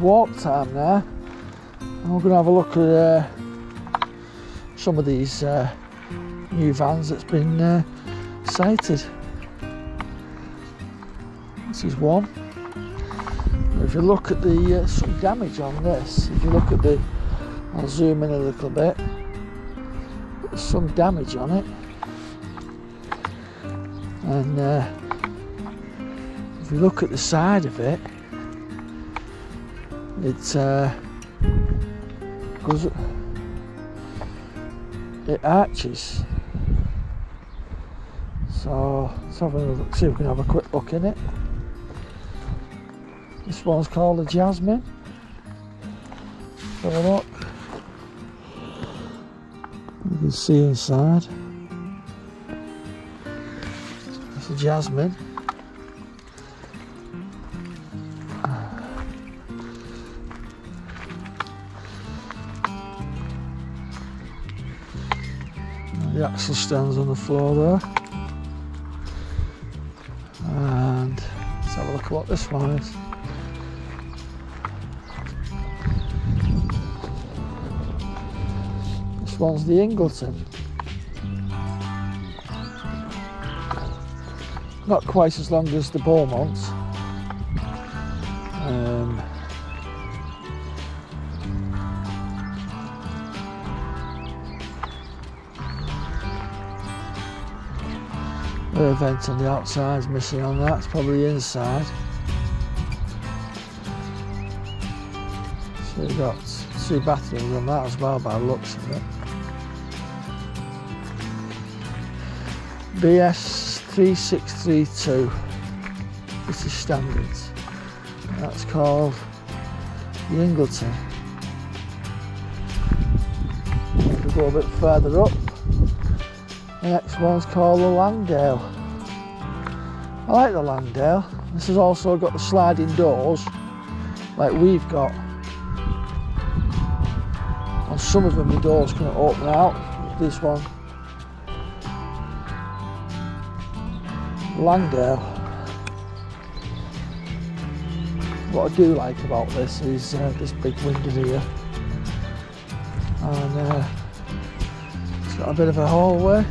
Walk time now. And we're going to have a look at uh, some of these uh, new vans that's been uh, sited. This is one. If you look at the uh, some damage on this, if you look at the, I'll zoom in a little bit. Some damage on it, and uh, if you look at the side of it, it uh, goes, it arches. So let's have a look, see if we can have a quick look in it. This one's called the Jasmine. Have a look. You can see inside. It's a Jasmine. Axle stands on the floor there. And let's have a look at what this one is. This one's the Ingleton. Not quite as long as the Beaumont. Air vent on the outside is missing on that, it's probably inside. So you've got two bathrooms on that as well by the looks of it. BS 3632 British Standards. That's called the Ingleton. If we go a bit further up, the next one's called the Langdale. I like the Langdale. This has also got the sliding doors like we've got. On some of them the doors can open out. This one. Langdale. What I do like about this is uh, this big window here. And uh, it's got a bit of a hallway.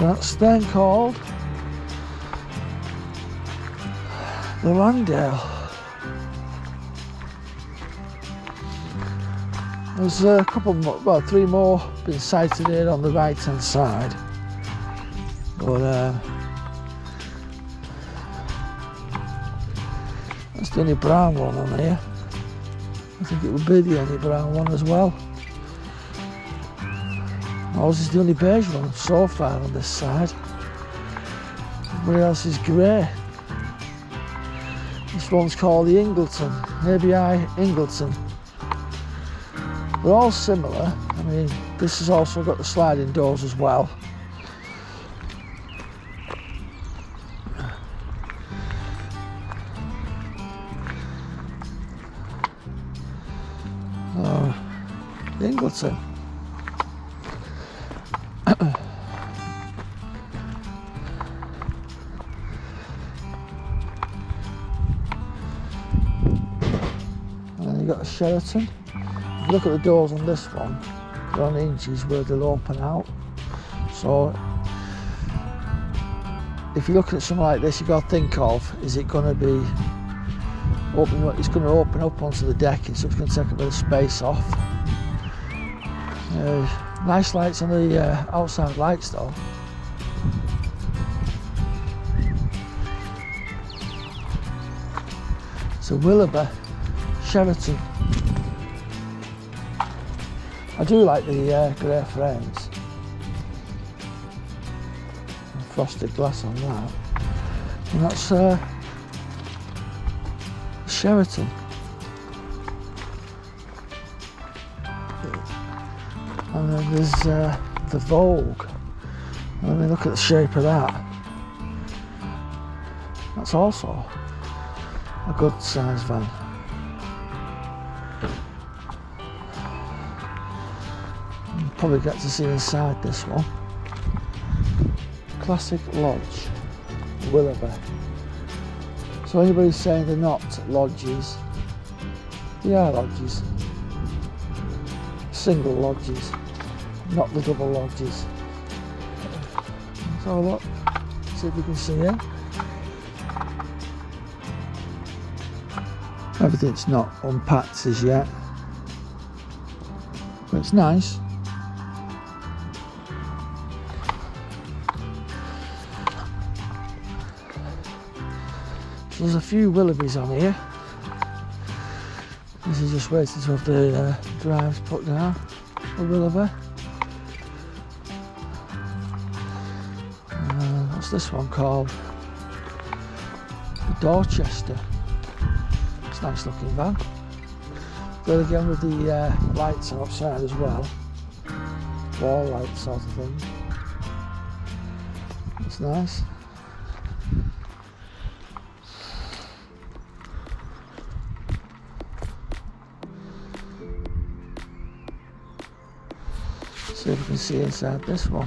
That's then called the Langdale. There's a couple well, three more been sited here on the right hand side. But uh, that's the only brown one on here. I think it would be the only brown one as well. Ours is the only beige one so far on this side. Everybody else is grey. This one's called the Ingleton, ABI Ingleton. They're all similar. I mean, this has also got the sliding doors as well. Oh, Ingleton. Sheraton. You look at the doors on this one, they're on hinges where they'll open out. So if you're looking at something like this, you've got to think of, is it going to be opening up, it's going to open up onto the decking, so it's going to take a bit of space off. Uh, nice lights on the uh, outside lights though. A Willerby Sheraton. I do like the uh, grey frames. Frosted glass on that. And that's uh, Sheraton. And then there's uh, the Vogue. Let me look at the shape of that. That's also a good size van. Probably get to see inside this one. Classic Lodge, Willerby. So anybody saying they're not lodges, they are lodges. Single lodges, not the double lodges. So look, see if you can see it. Everything's not unpacked as yet. But it's nice. There's a few Willerbys on here. This is just waiting to have the uh, drives put down for Willerby. Uh, what's this one called? The Dorchester. It's a nice looking van. Then again with the uh, lights outside as well. Wall light sort of thing. It's nice. See inside this one.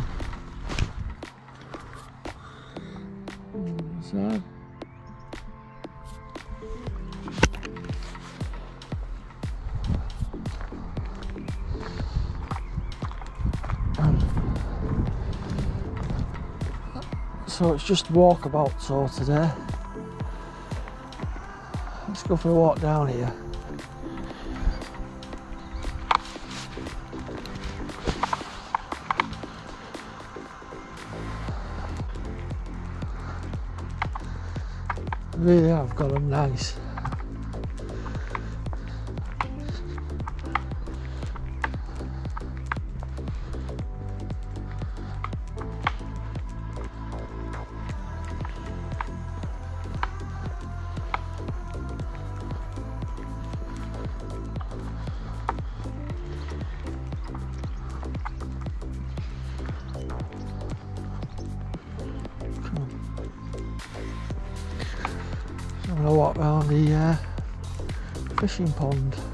Inside. Um, so it's just walkabout tour today. Let's go for a walk down here. Really have got them nice. Walk around the uh, fishing pond.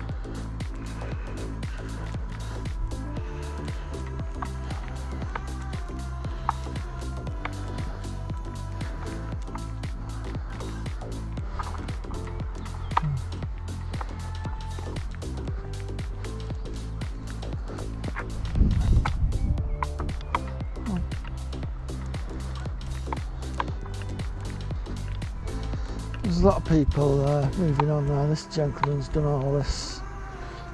There's a lot of people uh, moving on now. This gentleman's done all this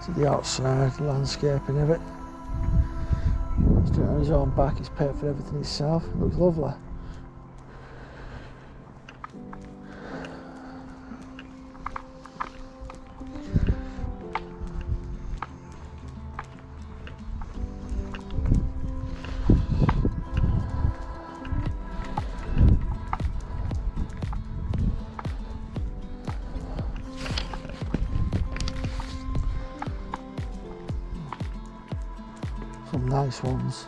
to the outside landscaping of it. He's doing it on his own back. He's paid for everything himself. It looks lovely. Nice ones.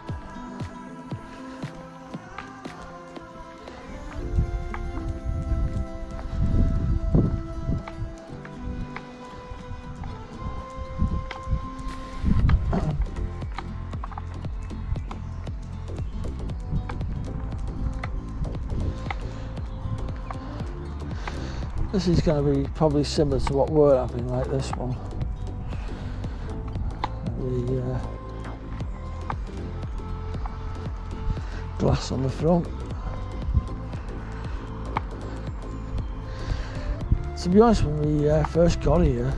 This is going to be probably similar to what we're having, like this one. Glass on the front. To be honest, when we uh, first got here,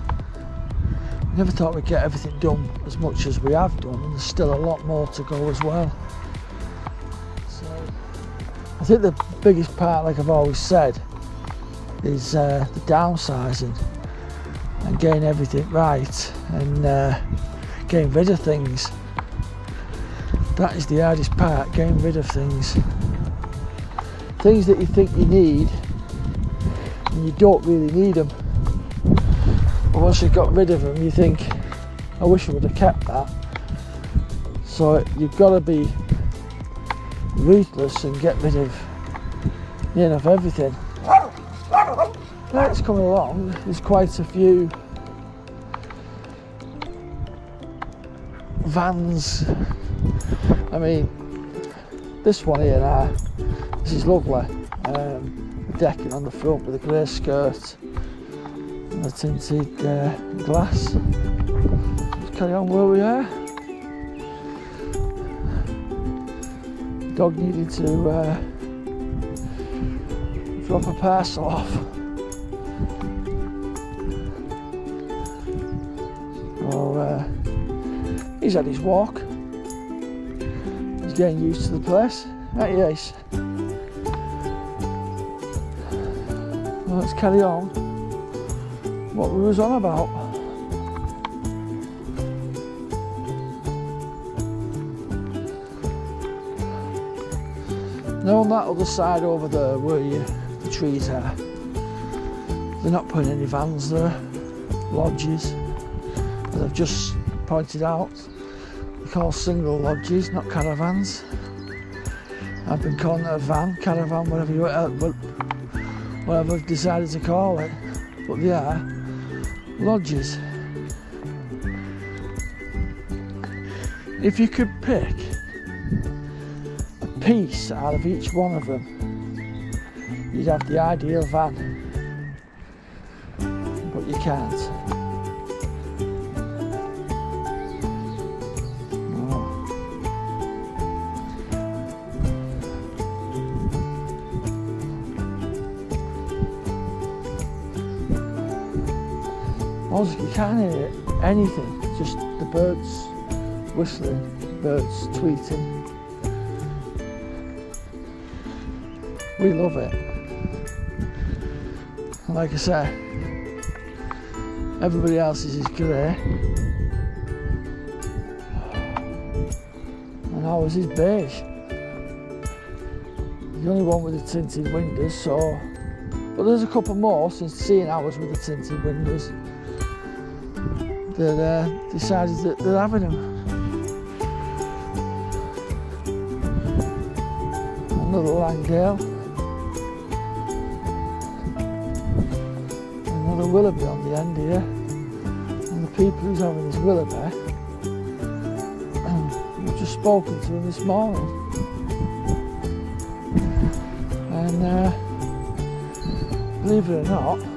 we never thought we'd get everything done as much as we have done, and there's still a lot more to go as well. So, I think the biggest part, like I've always said, is uh, the downsizing and getting everything right and uh, getting rid of things. That is the hardest part, getting rid of things. Things that you think you need and you don't really need them. But once you've got rid of them, you think, I wish I would have kept that. So you've got to be ruthless and get rid of you know, everything. Coming along. There's quite a few vans. I mean, this one here now, This is lovely. Um, decking on the front with a grey skirt and the tinted uh, glass. Let's carry on where we are. Dog needed to uh, drop a parcel off. Oh, uh, he's had his walk. Getting used to the place. Right, yes. Let's carry on. What we was on about. Now on that other side over there where you, the trees are, they're not putting any vans there, lodges. As I've just pointed out, they call single lodges, not caravans. I've been calling it a van, caravan, whatever you whatever I've decided to call it. But they are lodges. If you could pick a piece out of each one of them, you'd have the ideal van. But you can't. Also, you can't hear anything, just the birds whistling, birds tweeting. We love it. Like I say, everybody else's is grey. And ours is beige. The only one with the tinted windows, so. But there's a couple more since seeing ours with the tinted windows that uh, decided that they're having them. Another Langdale. Another Willerby on the end here. And the people who's having this Willerby, we've just spoken to them this morning. And uh, believe it or not,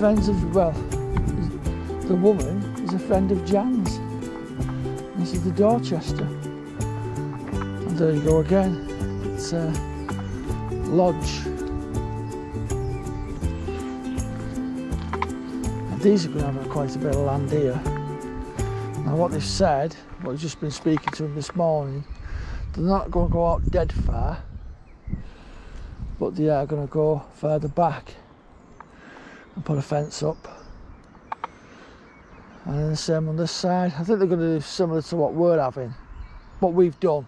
friends of, well, the woman is a friend of Jan's. This is the Dorchester. And there you go again. It's a lodge. And these are going to have quite a bit of land here. Now what they've said, what I've just been speaking to them this morning, they're not going to go out dead far, but they are going to go further back and put a fence up. And then the same on this side. I think they're going to do similar to what we're having, what we've done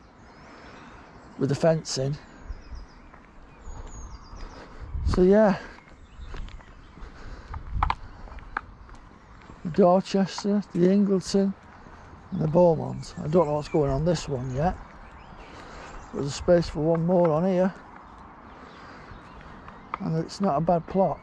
with the fencing. So yeah, the Dorchester, the Ingleton, and the Beaumont. I don't know what's going on this one yet. There's a space for one more on here, and it's not a bad plot.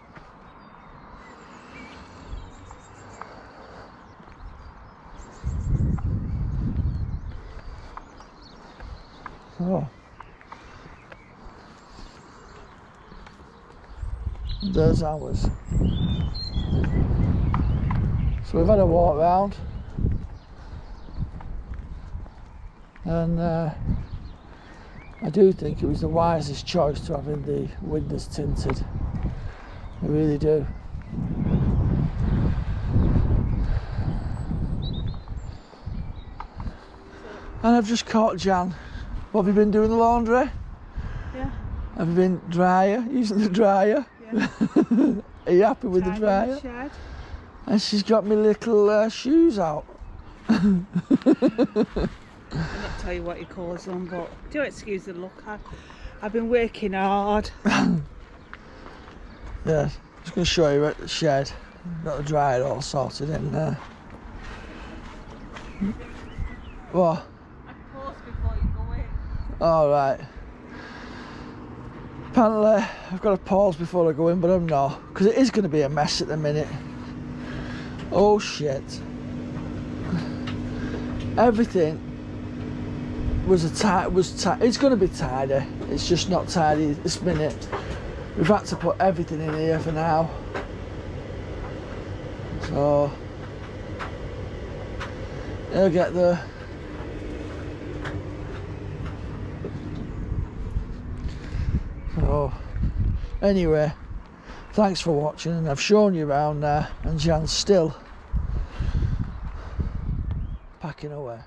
Oh. There's ours. So we've had a walk round and uh, I do think it was the wisest choice to having the windows tinted. I really do. And I've just caught Jan. What have you been doing the laundry? Yeah. Have you been dryer, using the dryer? Yeah. Are you happy with the Tidying dryer? shed. And she's got me little uh, shoes out. I'll not tell you what he calls them, but do excuse the look. I, I've been working hard. Yeah, just going to show you at the shed. Got the dryer all sorted in there. What? I pause before you go in. All right. Apparently, I've got to pause before I go in, but I'm not because it is going to be a mess at the minute. Oh shit! Everything was a tight was ti- it's going to be tidy. It's just not tidy this minute. We've had to put everything in here for now. So he'll get the so anyway thanks for watching and I've shown you around there and Jan's still packing away.